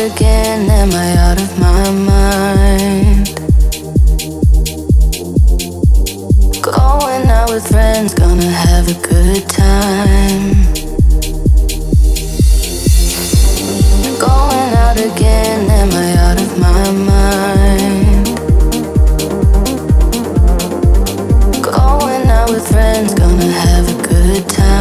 again, am I out of my mind? Going out with friends, gonna have a good time. Going out again, am I out of my mind? Going out with friends, gonna have a good time.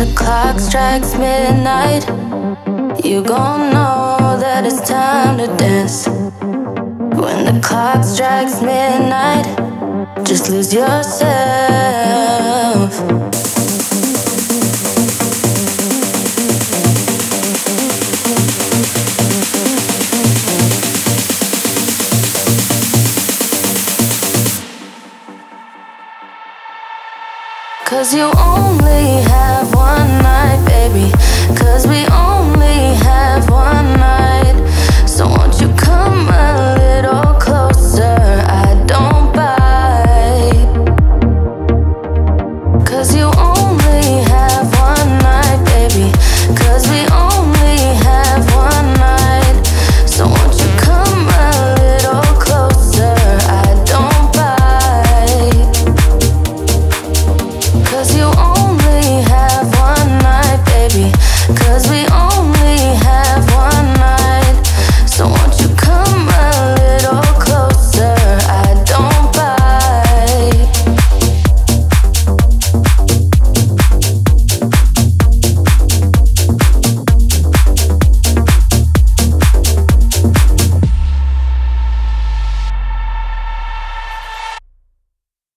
The clock strikes midnight, you gon' know that it's time to dance. When the clock strikes midnight, just lose yourself. Cause you only have one